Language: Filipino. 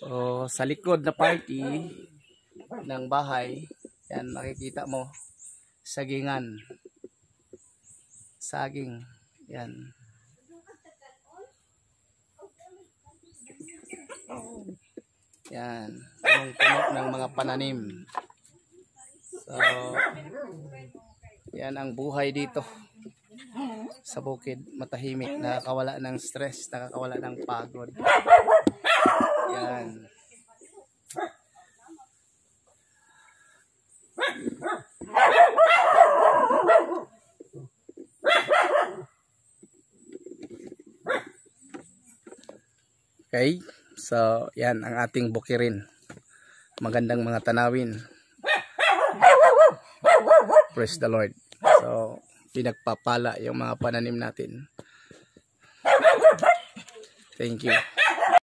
So, sa likod na party ng bahay, yan makikita mo, sagingan. Saging. Yan. Yan. Punong-puno ng mga pananim. So, yan ang buhay dito. Sa bukid, matahimik, nakakawala ng stress, nakakawala ng pagod. Yan. Okay, so yan ang ating bukirin. Magandang mga tanawin. Praise the Lord. So, pinagpapala yung mga pananim natin. Thank you.